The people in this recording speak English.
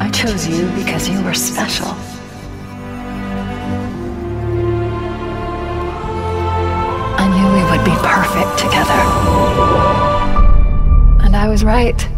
I chose you because you were special. I knew we would be perfect together. And I was right.